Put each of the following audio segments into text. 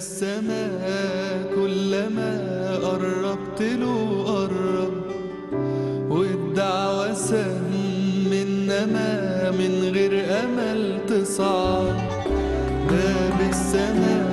السماء كلما قربت له قرب والدعوة سهم إنما من غير أمل تصعد باب السماء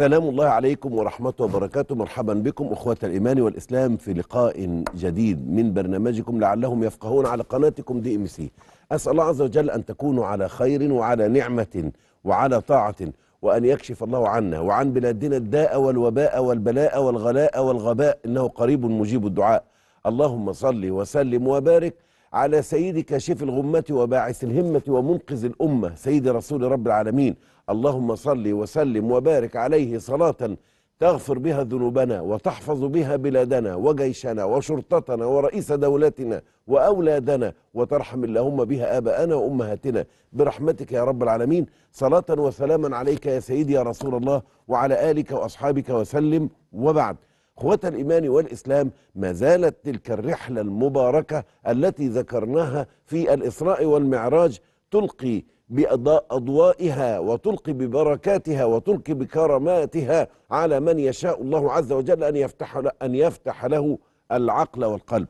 سلام الله عليكم ورحمته وبركاته. مرحبا بكم أخوة الإيمان والإسلام في لقاء جديد من برنامجكم لعلهم يفقهون على قناتكم DMC أسأل الله عز وجل أن تكونوا على خير وعلى نعمة وعلى طاعة وأن يكشف الله عنا وعن بلادنا الداء والوباء والبلاء والغلاء والغباء. إنه قريب مجيب الدعاء. اللهم صل وسلم وبارك على سيد كاشف الغمة وباعث الهمة ومنقذ الأمة. سيد رسول رب العالمين اللهم صل وسلم وبارك عليه صلاة تغفر بها ذنوبنا وتحفظ بها بلادنا وجيشنا وشرطتنا ورئيس دولتنا وأولادنا وترحم اللهم بها آباءنا وأمهاتنا. برحمتك يا رب العالمين. صلاة وسلاما عليك يا سيدي يا رسول الله وعلى آلك وأصحابك وسلم. وبعد. إخوة الإيمان والإسلام ما زالت تلك الرحلة المباركة التي ذكرناها في الإسراء والمعراج تلقي بأضوائها وتلقي ببركاتها وتلقي بكراماتها على من يشاء الله عز وجل أن يفتح أن يفتح له العقل والقلب.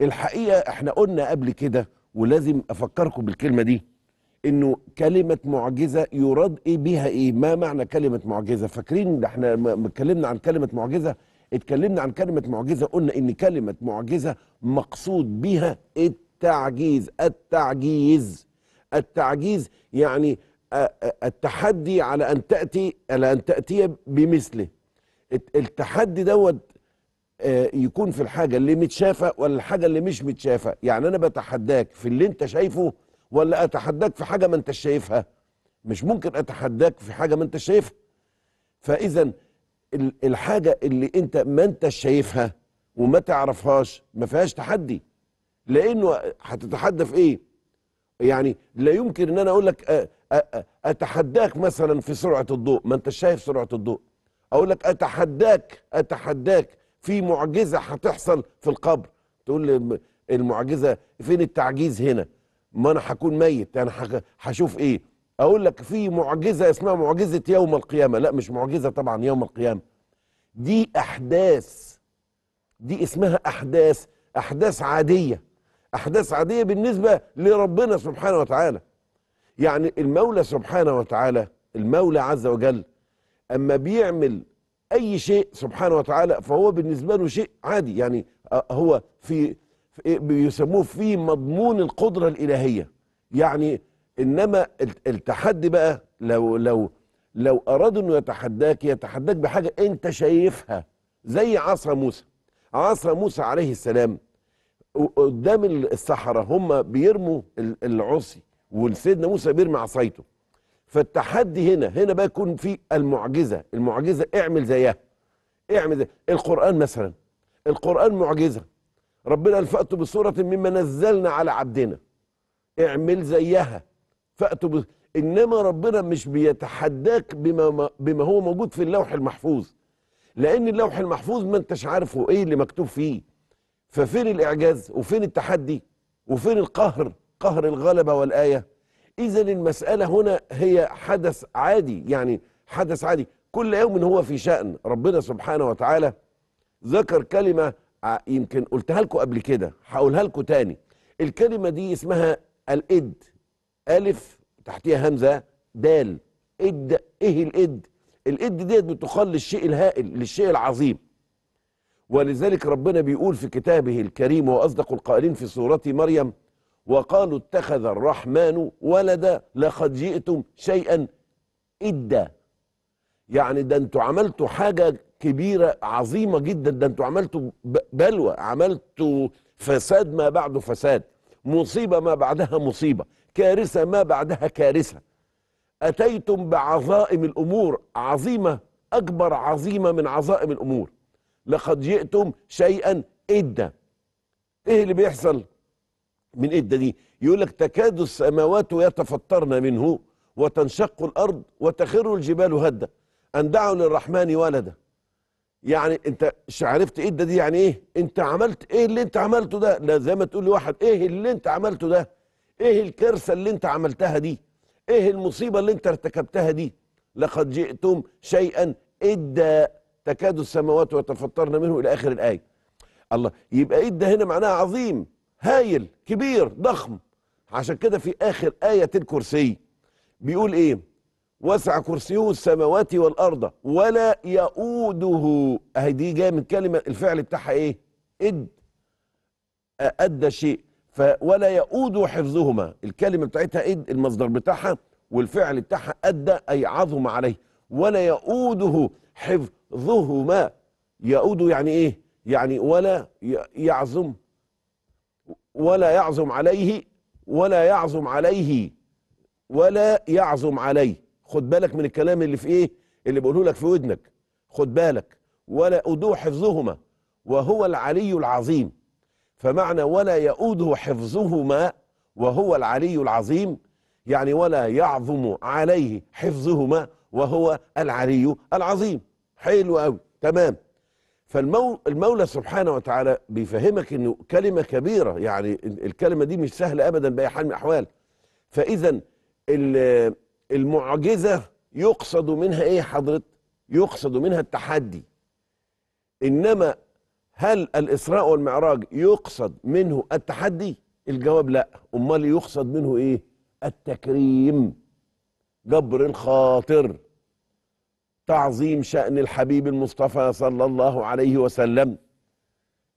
الحقيقة إحنا قلنا قبل كده ولازم أفكركم بالكلمة دي إنه كلمة معجزة يراد بها إيه؟ ما معنى كلمة معجزة؟ فاكرين إحنا اتكلمنا عن كلمة معجزة اتكلمنا عن كلمة معجزة قلنا إن كلمة معجزة مقصود بها التعجيز. التعجيز التعجيز يعني التحدي على أن تأتي على أن تأتي بمثله. التحدي دوت يكون في الحاجة اللي متشافة ولا الحاجة اللي مش متشافة. يعني أنا بتحداك في اللي أنت شايفه ولا أتحداك في حاجة ما انت شايفها؟ مش ممكن أتحداك في حاجة ما انت شايفها. فاذا الحاجة اللي انت ما انت شايفها وما تعرفهاش ما فيهاش تحدي. لأنه هتتحدى في إيه؟ يعني لا يمكن إن أنا أقول لك أتحداك مثلا في سرعة الضوء ما انت شايف سرعة الضوء. أقول لك أتحداك أتحداك في معجزة هتحصل في القبر. تقول لي المعجزة فين التعجيز هنا؟ ما أنا هكون ميت أنا هشوف إيه؟ أقول لك في معجزة اسمها معجزة يوم القيامة. لا مش معجزة طبعا يوم القيامة. دي أحداث دي اسمها أحداث أحداث عادية. أحداث عادية بالنسبة لربنا سبحانه وتعالى. يعني المولى سبحانه وتعالى المولى عز وجل أما بيعمل أي شيء سبحانه وتعالى فهو بالنسبة له شيء عادي. يعني هو في, في بيسموه في مضمون القدرة الإلهية. يعني إنما التحدي بقى لو لو لو اراد إنه يتحداك يتحداك بحاجة أنت شايفها زي عصا موسى. عصا موسى عليه السلام قدام السحرة هم بيرموا العصي وسيدنا موسى بيرمي عصايته. فالتحدي هنا هنا بقى يكون في المعجزة. المعجزة اعمل زيها. اعمل زي القرآن مثلا. القرآن معجزة. ربنا قال فأتوا بصورة مما نزلنا على عبدنا. اعمل زيها. فأتوا ب... إنما ربنا مش بيتحداك بما, بما هو موجود في اللوح المحفوظ. لأن اللوح المحفوظ ما أنتش عارفه إيه اللي مكتوب فيه. ففين الإعجاز وفين التحدي وفين القهر؟ قهر الغلبة والآية. إذا المسألة هنا هي حدث عادي يعني حدث عادي. كل يوم هو في شأن. ربنا سبحانه وتعالى ذكر كلمة يمكن قلتها لكم قبل كده هقولها لكم تاني. الكلمة دي اسمها الإد. ألف تحتها همزة دال إد إيه الإد. الإد ديت بتقال للشيء الهائل للشيء العظيم. ولذلك ربنا بيقول في كتابه الكريم وأصدق القائلين في سورة مريم وقالوا اتخذ الرحمن ولدا لقد جئتم شيئا إدا. يعني ده أنتوا عملتوا حاجة كبيرة عظيمة جدا ده أنتوا عملتوا بلوى عملتوا فساد ما بعده فساد. مصيبة ما بعدها مصيبة. كارثة ما بعدها كارثة. أتيتم بعظائم الأمور. عظيمة أكبر عظيمة من عظائم الأمور. لقد جئتم شيئا ادى إيه اللي بيحصل من ادى دي؟ يقول لك تكاد السماوات يتفطرن منه وتنشق الأرض وتخر الجبال هدا أن دعوا للرحمن ولدا. يعني أنت ش- عرفت ادى دي يعني إيه؟ أنت عملت إيه اللي أنت عملته ده؟ لا زي ما تقول لواحد إيه اللي أنت عملته ده؟ إيه الكارثة اللي أنت عملتها دي؟ إيه المصيبة اللي أنت ارتكبتها دي؟ لقد جئتم شيئا إدى تكاد السماوات يتفطرن منه إلى آخر الآية. الله يبقى إدى هنا معناها عظيم هايل كبير ضخم. عشان كده في آخر آية الكرسي بيقول إيه؟ وسع كرسيه السماوات والأرض ولا يؤوده. أهي دي جاية من كلمة الفعل بتاعها إيه؟ إد. أدى شيء. ولا يؤود حفظهما. الكلمة بتاعتها اد المصدر بتاعها والفعل بتاعها أدى أي عظم عليه. ولا يؤوده حفظهما. يؤود يعني إيه؟ يعني ولا يعظم. ولا يعظم عليه ولا يعظم عليه ولا يعظم عليه. خد بالك من الكلام اللي في إيه؟ اللي بقوله لك في ودنك. خد بالك. ولا أدو حفظهما. وهو العلي العظيم. فمعنى ولا يؤوده حفظهما وهو العلي العظيم يعني ولا يعظم عليه حفظهما وهو العلي العظيم. حلو قوي تمام. فالمولى سبحانه وتعالى بيفهمك إنه كلمة كبيرة يعني الكلمة دي مش سهلة ابدا بأي حال من الأحوال. فاذا ال- المعجزة يقصد منها إيه حضرتك يقصد منها التحدي. إنما هل الإسراء والمعراج يقصد منه التحدي؟ الجواب لا. أمال يقصد منه إيه؟ التكريم. جبر الخاطر. تعظيم شأن الحبيب المصطفى صلى الله عليه وسلم.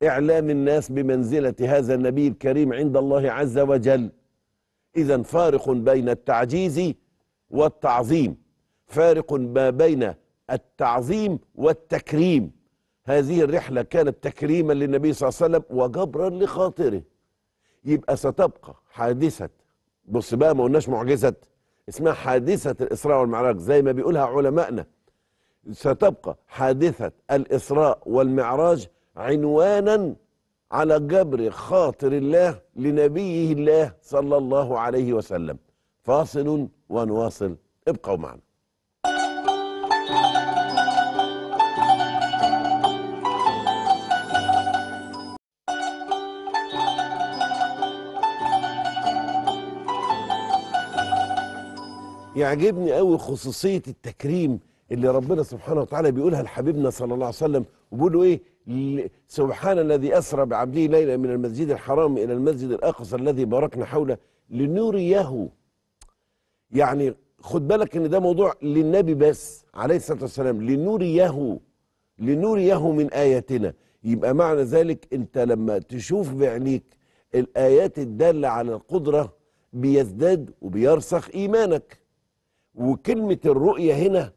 إعلام الناس بمنزلة هذا النبي الكريم عند الله عز وجل. إذا فارق بين التعجيز والتعظيم. فارق ما بين التعظيم والتكريم. هذه الرحلة كانت تكريما للنبي صلى الله عليه وسلم وجبرا لخاطره. يبقى ستبقى حادثة بص بقى ما قلناش معجزة اسمها حادثة الإسراء والمعراج زي ما بيقولها علمائنا ستبقى حادثة الإسراء والمعراج عنوانا على جبر خاطر الله لنبيه الله صلى الله عليه وسلم. فاصل ونواصل ابقوا معنا. يعجبني قوي خصوصية التكريم اللي ربنا سبحانه وتعالى بيقولها لحبيبنا صلى الله عليه وسلم. وبيقول له إيه سبحان الذي أسرى بعبده ليلا من المسجد الحرام إلى المسجد الأقصى الذي باركنا حوله لنريه. يعني خد بالك إن ده موضوع للنبي بس عليه الصلاة والسلام. لنريه. لنريه من آياتنا. يبقى معنى ذلك أنت لما تشوف بعينيك الآيات الدالة على القدرة بيزداد وبيرسخ إيمانك. وكلمة الرؤية هنا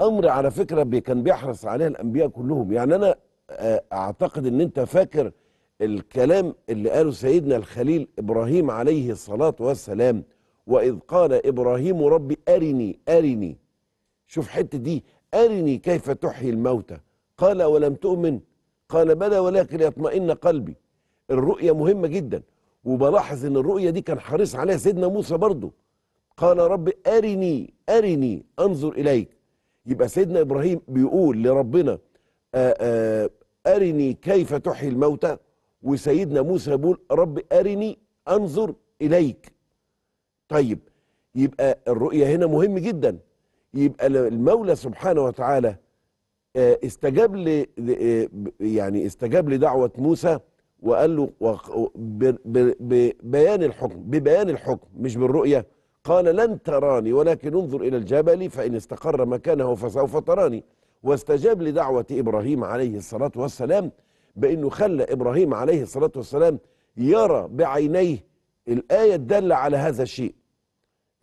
أمر على فكرة بي- كان بيحرص عليها الأنبياء كلهم. يعني أنا آه، أعتقد إن أنت فاكر الكلام اللي قاله سيدنا الخليل إبراهيم عليه الصلاة والسلام وإذ قال إبراهيم ربي أرني أرني. شوف حتة دي أرني كيف تحيي الموتى. قال ولم تؤمن؟ قال بلى ولكن يطمئن قلبي. الرؤية مهمة جدا. وبلاحظ إن الرؤية دي كان حريص عليها سيدنا موسى برضه. قال رب أرني أرني أنظر إليك. يبقى سيدنا إبراهيم بيقول لربنا آآ آآ أرني كيف تحيي الموتى؟ وسيدنا موسى بيقول رب أرني أنظر إليك. طيب يبقى الرؤية هنا مهم جدا. يبقى المولى سبحانه وتعالى آه، استجاب ل آه، يعني استجاب لدعوة موسى وقال له ببيان الحكم ببيان الحكم مش بالرؤية. قال لن تراني ولكن انظر إلى الجبل فإن استقر مكانه فسوف تراني. واستجاب لدعوة إبراهيم عليه الصلاة والسلام بأنه خلى إبراهيم عليه الصلاة والسلام يرى بعينيه الآية الدالة على هذا الشيء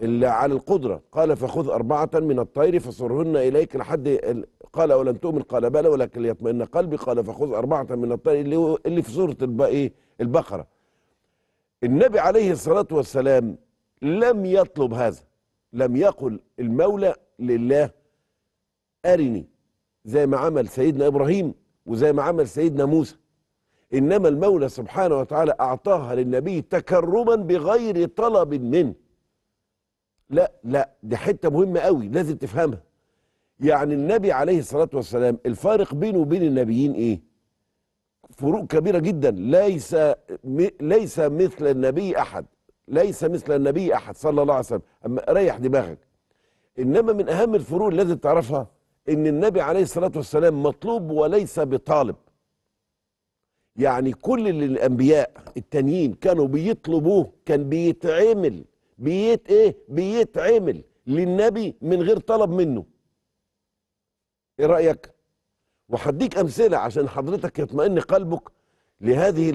اللي على القدرة. قال فخذ أربعة من الطير فصرهن إليك لحد ال- قال ولن تؤمن. قال بلى ولكن ليطمئن قلبي. قال فخذ أربعة من الطير اللي, اللي في سورة إيه؟ البقرة. النبي عليه الصلاة والسلام لم يطلب هذا. لم يقل المولى لله أرني زي ما عمل سيدنا إبراهيم وزي ما عمل سيدنا موسى. إنما المولى سبحانه وتعالى أعطاها للنبي تكرما بغير طلب منه. لا لا دي حتة مهمة قوي لازم تفهمها. يعني النبي عليه الصلاة والسلام الفارق بينه وبين النبيين إيه؟ فروق كبيرة جدا. ليس ليس مثل النبي أحد. ليس مثل النبي أحد صلى الله عليه وسلم. أما ريح دماغك. إنما من أهم الفروق لازم تعرفها إن النبي عليه الصلاة والسلام مطلوب وليس بطالب. يعني كل اللي الأنبياء التانيين كانوا بيطلبوه كان بيتعمل. بيت إيه؟ بيتعمل للنبي من غير طلب منه. إيه رأيك؟ وهديك أمثلة عشان حضرتك يطمئن قلبك لهذه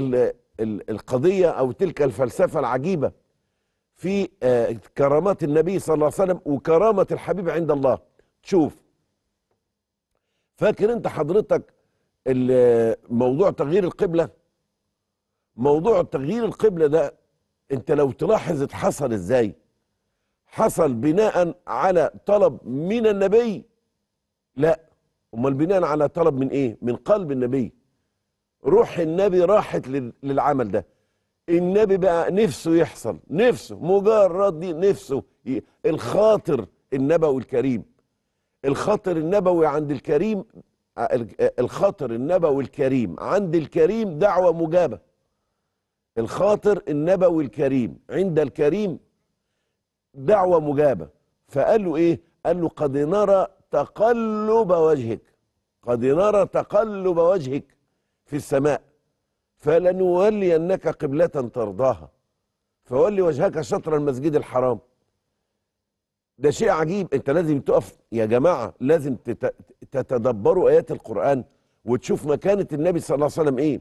القضية أو تلك الفلسفة العجيبة في آه، كرامات النبي صلى الله عليه وسلم وكرامة الحبيب عند الله. شوف فاكر أنت حضرتك موضوع تغيير القبلة؟ موضوع تغيير القبلة ده أنت لو تلاحظ اتحصل إزاي؟ حصل بناء على طلب من النبي. لا. أمال بناء على طلب من إيه؟ من قلب النبي. روح النبي راحت لل- للعمل ده. النبي بقى نفسه يحصل نفسه مجرد دي نفسه الخاطر النبوي الكريم. الخاطر النبوي عند الكريم آه، ال- الخاطر النبوي الكريم عند الكريم دعوة مجابة. الخاطر النبوي الكريم عند الكريم دعوة مجابة. فقال له إيه؟ قال له قد نرى تقلب وجهك. قد نرى تقلب وجهك. في السماء فلنولينك قبلة ترضاها فولي وجهك شطر المسجد الحرام. ده شيء عجيب انت لازم تقف يا جماعة لازم تت- تتدبروا آيات القرآن وتشوف مكانة النبي صلى الله عليه وسلم إيه.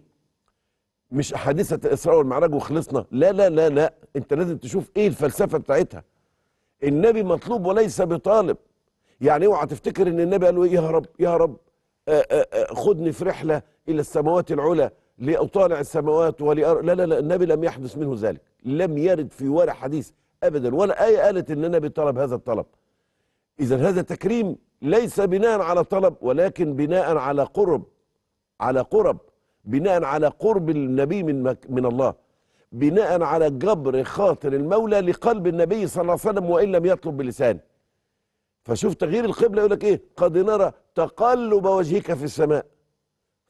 مش حادثة الإسراء والمعراج وخلصنا لا لا لا لا انت لازم تشوف إيه الفلسفة بتاعتها. النبي مطلوب وليس بطالب. يعني اوعى تفتكر إن النبي قال له إيه يا رب يا رب آآ آآ خدني في رحلة إلى السماوات العلى لأطالع السماوات ولأر... لا لا لا النبي لم يحدث منه ذلك لم يرد في ولا حديث أبدا ولا آية قالت إن النبي طلب هذا الطلب. إذا هذا تكريم ليس بناء على طلب ولكن بناء على قرب على قرب بناء على قرب النبي من مك... من الله بناء على جبر خاطر المولى لقلب النبي صلى الله عليه وسلم وإن لم يطلب بلسانه. فشوف تغيير القبلة يقول لك إيه؟ قد نرى تقلب وجهك في السماء.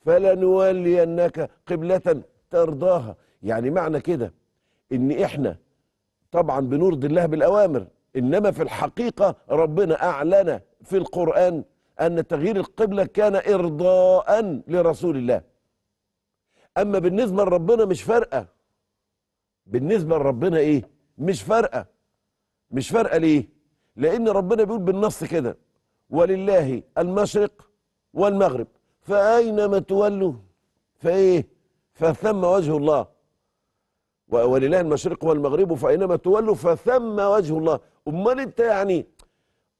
فلنولينك قبلة ترضاها. يعني معنى كده إن إحنا طبعا بنرضي الله بالأوامر إنما في الحقيقة ربنا أعلن في القرآن أن تغيير القبلة كان ارضاء لرسول الله. أما بالنسبة لربنا مش فارقة. بالنسبة لربنا إيه؟ مش فارقة. مش فارقة ليه؟ لأن ربنا بيقول بالنص كده ولله المشرق والمغرب. فأينما تولوا؟ فإيه؟ فثم وجه الله. ولله المشرق والمغرب فأينما تولوا؟ فثم وجه الله. أمال أنت يعني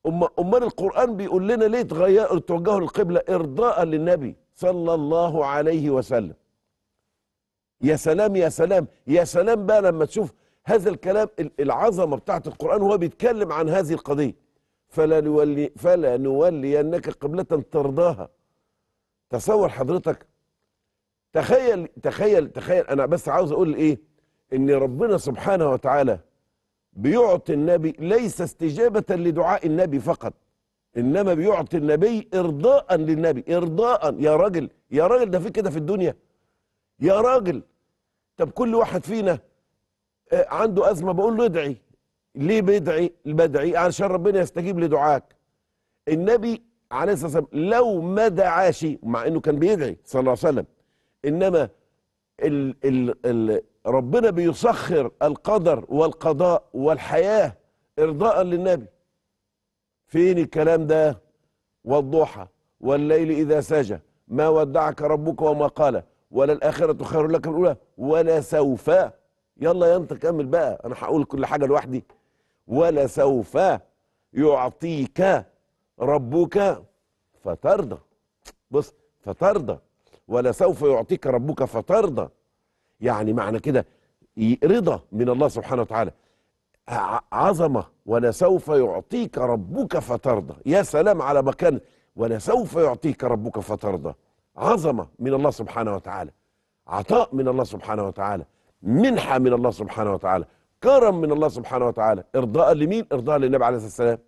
أم- أمال القرآن بيقول لنا ليه تغير توجهوا القبلة إرضاء للنبي صلى الله عليه وسلم. يا سلام يا سلام يا سلام بقى لما تشوف هذا الكلام ال- العظمة بتاعت القرآن وهو بيتكلم عن هذه القضية. فلا نولي فلا نولينك قبلة ترضاها. تصور حضرتك. تخيل تخيل تخيل. أنا بس عاوز أقول إيه؟ إن ربنا سبحانه وتعالى بيعطي النبي ليس استجابة لدعاء النبي فقط إنما بيعطي النبي ارضاء للنبي. ارضاء. يا راجل يا راجل ده في كده في الدنيا. يا راجل. طب كل واحد فينا آه، عنده أزمة بقول له ادعي. ليه بدعي بدعي علشان ربنا يستجيب لدعاك. النبي عليه الصلاة والسلام لو ما دعاش مع إنه كان بيدعي صلى الله عليه وسلم إنما ال ال ال ربنا بيسخر القدر والقضاء والحياة ارضاء للنبي. فين الكلام ده؟ والضحى والليل إذا سجى ما ودعك ربك وما قال ولا الاخره خير لك من الأولى ولا سوف يلا يا أنت كمل بقى أنا هقول كل حاجة لوحدي ولا سوف يعطيك ربك فترضى. بص فترضى. ولا سوف يعطيك ربك فترضى. يعني معنى كده رضا من الله سبحانه وتعالى. عظمة. ولسوف يعطيك ربك فترضى. يا سلام على مكان. ولسوف يعطيك ربك فترضى. عظمة من الله سبحانه وتعالى. عطاء من الله سبحانه وتعالى. منحة من الله سبحانه وتعالى. كرم من الله سبحانه وتعالى. ارضاء لمين؟ ارضاء للنبي عليه الصلاة والسلام.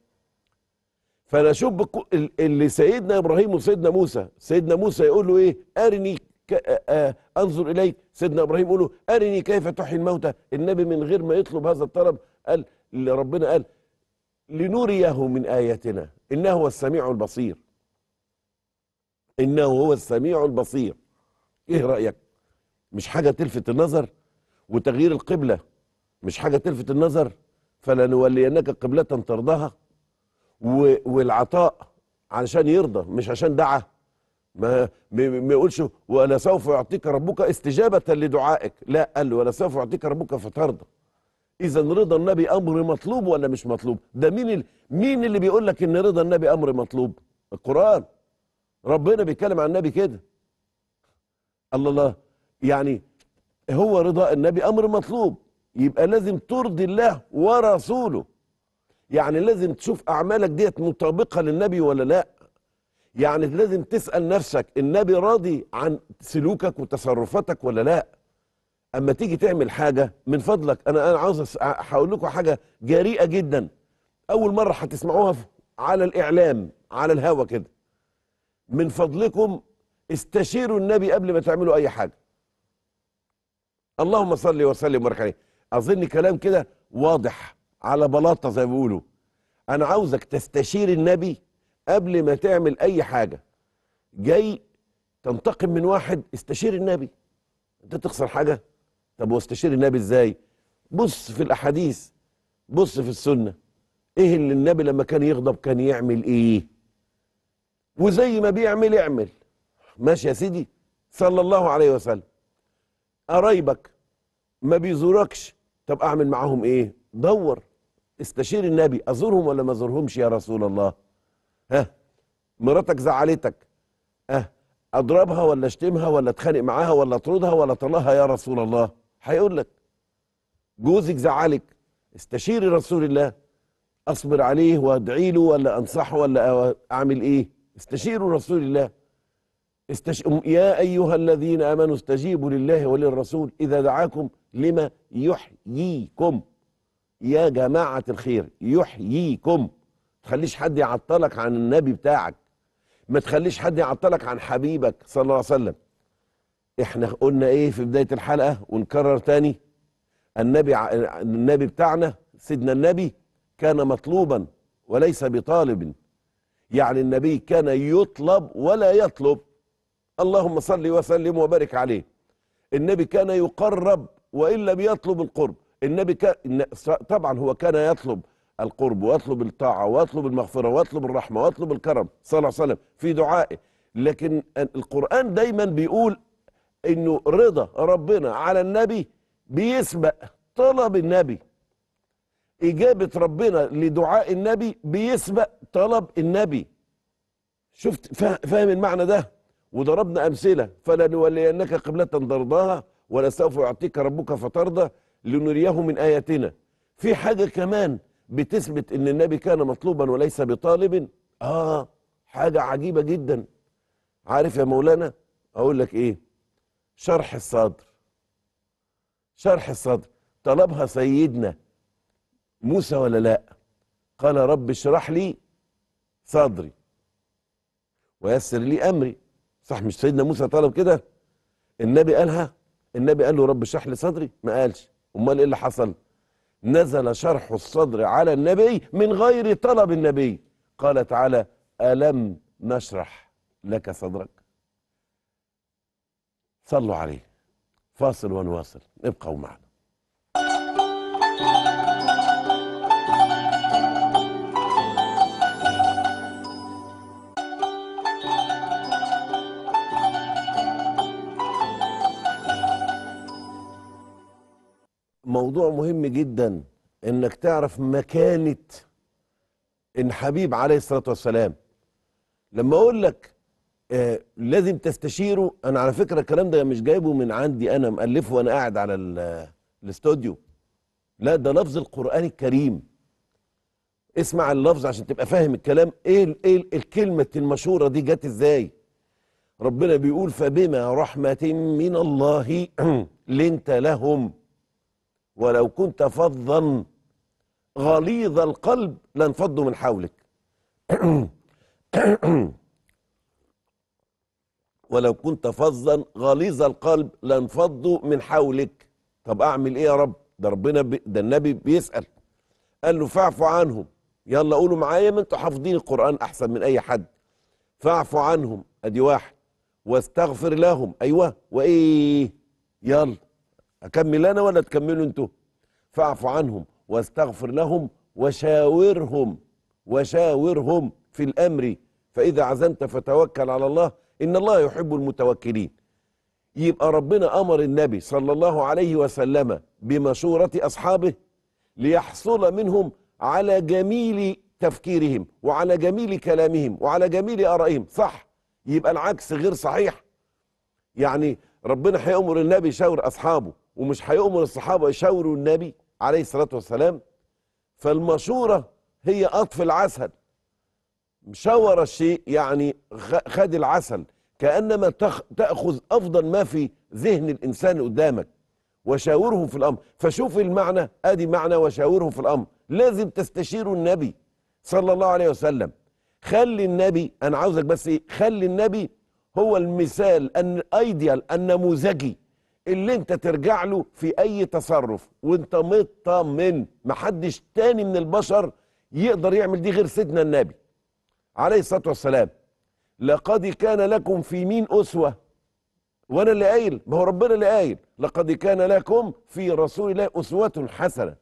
فانا أشوف بكو- ال- اللي سيدنا إبراهيم وسيدنا موسى سيدنا موسى يقول له إيه؟ أرني ك... آه أنظر إليك. سيدنا إبراهيم يقول له أرني كيف تحيي الموتى؟ النبي من غير ما يطلب هذا الطلب قال اللي ربنا قال لنريه من آياتنا. إنه هو السميع البصير. إنه هو السميع البصير. إيه رأيك؟ مش حاجة تلفت النظر وتغيير القبلة؟ مش حاجة تلفت النظر؟ فلنولينك قبلة ترضاها؟ والعطاء علشان يرضى مش عشان دعا. ما ما يقولش ولا سوف يعطيك ربك استجابة لدعائك. لا قال له ولا سوف يعطيك ربك فترضى. إذا رضا النبي أمر مطلوب ولا مش مطلوب؟ ده مين. مين اللي بيقول لك إن رضا النبي أمر مطلوب؟ القرآن. ربنا بيتكلم عن النبي كده. الله الله. يعني هو رضا النبي أمر مطلوب. يبقى لازم ترضي الله ورسوله. يعني لازم تشوف أعمالك ديت مطابقة للنبي ولا لا؟ يعني لازم تسأل نفسك النبي راضي عن سلوكك وتصرفاتك ولا لا؟ أما تيجي تعمل حاجة من فضلك أنا أنا عاوز هقول لكم حاجة جريئة جدا. أول مرة هتسمعوها على الإعلام على الهوا كده. من فضلكم استشيروا النبي قبل ما تعملوا أي حاجة. اللهم صل وسلم وبارك عليه. أظن كلام كده واضح. على بلاطة زي ما بيقولوا. أنا عاوزك تستشير النبي قبل ما تعمل أي حاجة. جاي تنتقم من واحد استشير النبي. أنت تخسر حاجة؟ طب واستشير النبي إزاي؟ بص في الأحاديث بص في السنة. إيه اللي النبي لما كان يغضب كان يعمل إيه؟ وزي ما بيعمل يعمل. ماشي يا سيدي؟ صلى الله عليه وسلم. قرايبك ما بيزوركش طب أعمل معاهم إيه؟ دور استشير النبي أزورهم ولا ما أزورهمش يا رسول الله؟ ها؟ مراتك زعلتك؟ ها؟ أضربها ولا أشتمها ولا أتخانق معاها ولا أطردها ولا أطلقها يا رسول الله؟ هيقول لك جوزك زعلك. استشيري رسول الله. أصبر عليه وأدعي له ولا أنصحه ولا أعمل إيه؟ استشيروا رسول الله. استش... يا أيها الذين آمنوا استجيبوا لله وللرسول إذا دعاكم لما يحييكم. يا جماعة الخير يحييكم. تخليش حد يعطلك عن النبي بتاعك. ما تخليش حد يعطلك عن حبيبك صلى الله عليه وسلم. إحنا قلنا إيه في بداية الحلقة ونكرر تاني؟ النبي النبي بتاعنا سيدنا النبي كان مطلوبا وليس بطالب. يعني النبي كان يطلب ولا يطلب. اللهم صل وسلم وبارك عليه. النبي كان يقرب وإن لم يطلب القرب. النبي كان طبعا هو كان يطلب القرب ويطلب الطاعة ويطلب المغفرة ويطلب الرحمة ويطلب الكرم صلى الله عليه وسلم في دعائه. لكن القرآن دايما بيقول إنه رضا ربنا على النبي بيسبق طلب النبي. إجابة ربنا لدعاء النبي بيسبق طلب النبي. شفت؟ فا- فاهم المعنى ده؟ وضربنا أمثلة. فلنولينك قبله ترضاها ولسوف يعطيك ربك فترضى. لنريه من آياتنا. في حاجة كمان بتثبت إن النبي كان مطلوبا وليس بطالب. آه حاجة عجيبة جدا. عارف يا مولانا أقول لك إيه؟ شرح الصدر. شرح الصدر. طلبها سيدنا موسى ولا لا؟ قال رب اشرح لي صدري ويسر لي أمري. صح مش سيدنا موسى طلب كده؟ النبي قالها؟ النبي قال له رب اشرح لي صدري. ما قالش. أمال إيه اللي حصل؟ نزل شرح الصدر على النبي من غير طلب النبي. قال تعالى ألم نشرح لك صدرك؟ صلوا عليه. فاصل ونواصل. ابقوا معنا. موضوع مهم جدا إنك تعرف مكانة الحبيب عليه الصلاة والسلام. لما أقول لك آه لازم تستشيره أنا على فكرة الكلام ده مش جايبه من عندي أنا مألفه وأنا قاعد على ال- الاستوديو. لا ده لفظ القرآن الكريم. اسمع اللفظ عشان تبقى فاهم الكلام. إيه إيه ال- الكلمة المشهورة دي جت إزاي؟ ربنا بيقول فبما رحمة من الله لنت لهم. ولو كنت فظا غليظ القلب لانفضوا من حولك. ولو كنت فظا غليظ القلب لانفضوا من حولك. طب أعمل إيه يا رب؟ ده ربنا بي ده النبي بيسأل. قال له فاعفو عنهم. يلا قولوا معايا ما أنتوا حافظين القرآن أحسن من أي حد. فاعفو عنهم. أدي واحد. واستغفر لهم. أيوه. وإيه؟ يلا. أكمل أنا ولا تكملوا أنتوا؟ فاعفو عنهم واستغفر لهم وشاورهم وشاورهم في الأمر. فإذا عزمت فتوكل على الله إن الله يحب المتوكلين. يبقى ربنا أمر النبي صلى الله عليه وسلم بمشورة أصحابه ليحصل منهم على جميل تفكيرهم وعلى جميل كلامهم وعلى جميل آرائهم. صح يبقى العكس غير صحيح. يعني ربنا هيأمر النبي يشاور أصحابه. ومش هيأمر الصحابة يشاوروا النبي عليه الصلاة والسلام فالمشورة هي قطف العسل. شاور الشيء يعني خد العسل. كأنما تأخذ أفضل ما في ذهن الإنسان قدامك وشاوره في الأمر. فشوف المعنى أدي معنى وشاوره في الأمر. لازم تستشيروا النبي صلى الله عليه وسلم. خلي النبي أنا عاوزك بس إيه خلي النبي هو المثال ان أيديال النموذجي اللي انت ترجع له في اي تصرف وانت مطمن. محدش تاني من البشر يقدر يعمل دي غير سيدنا النبي عليه الصلاة والسلام. لقد كان لكم في مين أسوة؟ وأنا اللي قايل ما هو ربنا اللي قايل. لقد كان لكم في رسول الله أسوة حسنة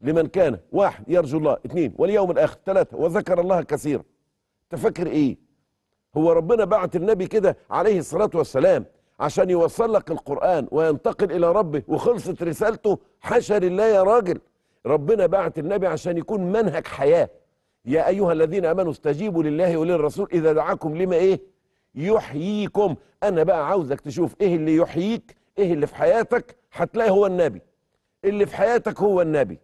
لمن كان. واحد يرجو الله. اثنين واليوم الآخر. ثلاثة وذكر الله كثيرا. تفكر إيه؟ هو ربنا بعت النبي كده عليه الصلاة والسلام. عشان يوصل لك القرآن وينتقل إلى ربه وخلصت رسالته حاشا لله يا راجل. ربنا بعت النبي عشان يكون منهج حياة. يا أيها الذين آمنوا استجيبوا لله وللرسول إذا دعاكم لما إيه؟ يحييكم. أنا بقى عاوزك تشوف إيه اللي يحييك إيه اللي في حياتك. هتلاقي هو النبي. اللي في حياتك هو النبي.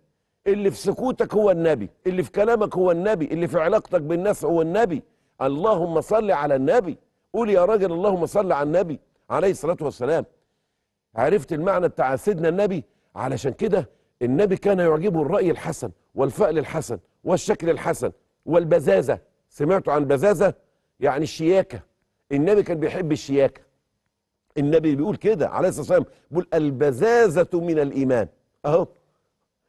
اللي في سكوتك هو النبي. اللي في كلامك هو النبي. اللي في علاقتك بالناس هو النبي. اللهم صل على النبي. قول يا راجل اللهم صل على النبي. عليه الصلاة والسلام. عرفت المعنى بتاع سيدنا النبي؟ علشان كده النبي كان يعجبه الرأي الحسن والفأل الحسن والشكل الحسن والبزازة. سمعتوا عن بزازة؟ يعني الشياكة. النبي كان بيحب الشياكة. النبي بيقول كده عليه الصلاة والسلام. بيقول البزازة من الإيمان. أهو.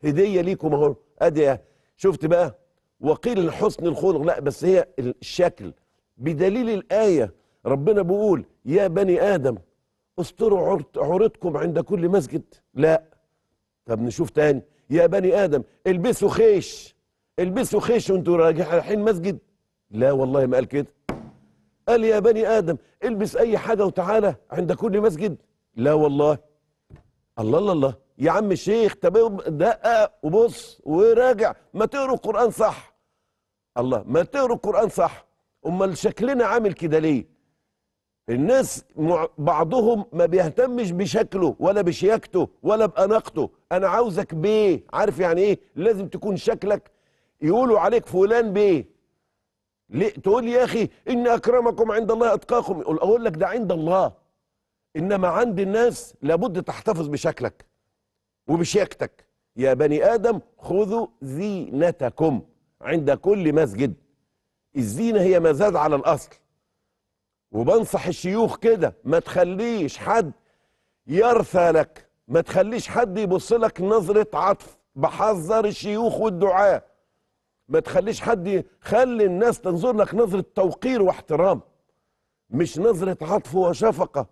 هدية ليكم أهو. أدي شفت بقى؟ وقيل حسن الخلق. لا بس هي الشكل. بدليل الآية ربنا بيقول يا بني آدم استروا عورتكم عند كل مسجد. لا. طب نشوف تاني. يا بني آدم البسوا خيش. البسوا خيش وانتوا رايحين مسجد. لا والله ما قال كده. قال يا بني آدم البس أي حاجة وتعالى عند كل مسجد. لا والله. الله الله الله. يا عم الشيخ طب دقق وبص وراجع. ما تقروا القرآن صح. الله ما تقروا القرآن صح. أمال شكلنا عامل كده ليه؟ الناس بعضهم ما بيهتمش بشكله ولا بشياكته ولا بأناقته. أنا عاوزك بيه عارف يعني إيه؟ لازم تكون شكلك يقولوا عليك فلان بيه ليه؟ تقول يا أخي إن أكرمكم عند الله أتقاكم. يقول- أقول لك ده عند الله. إنما عند الناس لابد تحتفظ بشكلك وبشياكتك. يا بني آدم خذوا زينتكم عند كل مسجد. الزينة هي ما زاد على الأصل. وبنصح الشيوخ كده ما تخليش حد يرثى لك ما تخليش حد يبص لك نظرة عطف بحذر الشيوخ والدعاة. ما تخليش حد خلي الناس تنظر لك نظرة توقير واحترام مش نظرة عطف وشفقة.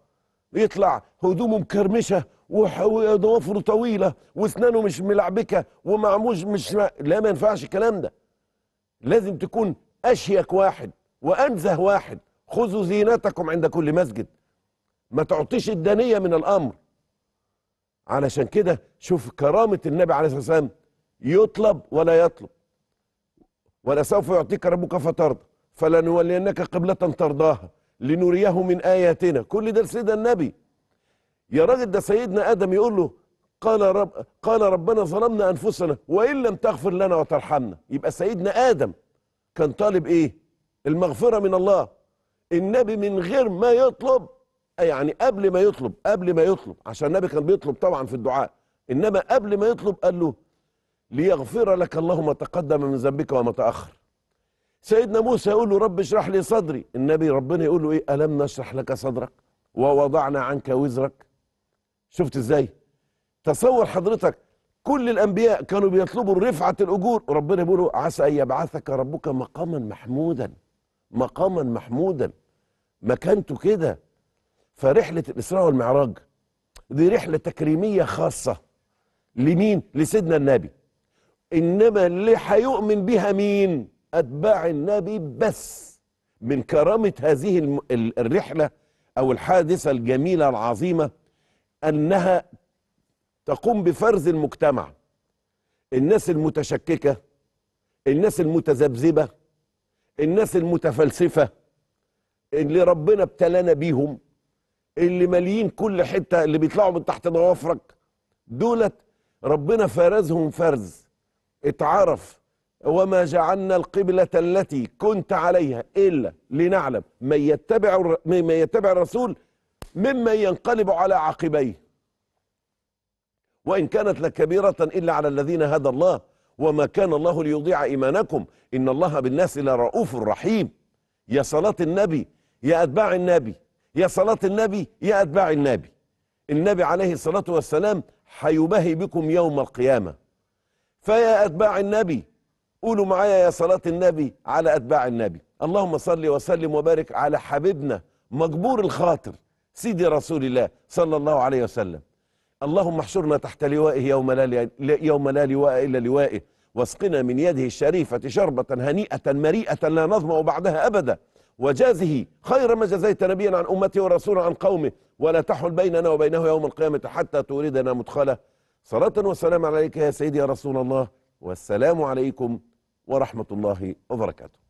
يطلع هدومه مكرمشة وضوافره طويلة وأسنانه مش ملعبكة ومعموش مش لا ما ينفعش الكلام ده. لازم تكون أشيك واحد وأنزه واحد. خذوا زينتكم عند كل مسجد. ما تعطيش الدنية من الأمر. علشان كده شوف كرامة النبي عليه الصلاة والسلام. يطلب ولا يطلب. ولسوف يعطيك ربك فترضى. فلنولينك قبلة ترضاها. لنريه من آياتنا. كل ده لسيدنا النبي. يا راجل ده سيدنا آدم يقول له قال رب قال ربنا ظلمنا أنفسنا وإن لم تغفر لنا وترحمنا. يبقى سيدنا آدم كان طالب إيه؟ المغفرة من الله. النبي من غير ما يطلب يعني قبل ما يطلب قبل ما يطلب عشان النبي كان بيطلب طبعا في الدعاء إنما قبل ما يطلب قال له ليغفر لك الله ما تقدم من ذنبك وما تأخر. سيدنا موسى يقول له رب اشرح لي صدري. النبي ربنا يقول له إيه؟ ألم نشرح لك صدرك؟ ووضعنا عنك وزرك. شفت إزاي؟ تصور حضرتك كل الأنبياء كانوا بيطلبوا رفعة الأجور. ربنا بيقول عسى أن يبعثك ربك مقاما محمودا. مقاما محمودا. مكانته كده فرحله الإسراء والمعراج. دي رحلة تكريمية خاصة. لمين؟ لسيدنا النبي. إنما اللي هيؤمن بها مين؟ أتباع النبي بس. من كرامة هذه الم- ال- الرحلة أو الحادثة الجميلة العظيمة أنها تقوم بفرز المجتمع. الناس المتشككة الناس المتذبذبة الناس المتفلسفة اللي ربنا ابتلانا بيهم اللي ماليين كل حتة اللي بيطلعوا من تحت ضوافرك دولت ربنا فرزهم فرز. اتعرف وما جعلنا القبلة التي كنت عليها إلا لنعلم من يتبع من يتبع الرسول ممن ينقلب على عقبيه. وإن كانت لكبيرة إلا على الذين هدى الله وما كان الله ليضيع إيمانكم إن الله بالناس لرؤوف رحيم. يا صلاة النبي يا أتباع النبي يا صلاة النبي يا أتباع النبي. النبي عليه الصلاة والسلام حيباهي بكم يوم القيامة. فيا أتباع النبي قولوا معايا يا صلاة النبي على أتباع النبي. اللهم صل وسلم وبارك على حبيبنا مجبور الخاطر سيدي رسول الله صلى الله عليه وسلم. اللهم احشرنا تحت لوائه يوم لا, يوم لا لواء إلا لوائه واسقنا من يده الشريفة شربة هنيئة مريئة لا نظمأ بعدها أبدا. وجازه خير ما جزيت نبيا عن أمته ورسولا عن قومه. ولا تحل بيننا وبينه يوم القيامة حتى توردنا مدخله. صلاة وسلام عليك يا سيدي يا رسول الله. والسلام عليكم ورحمة الله وبركاته.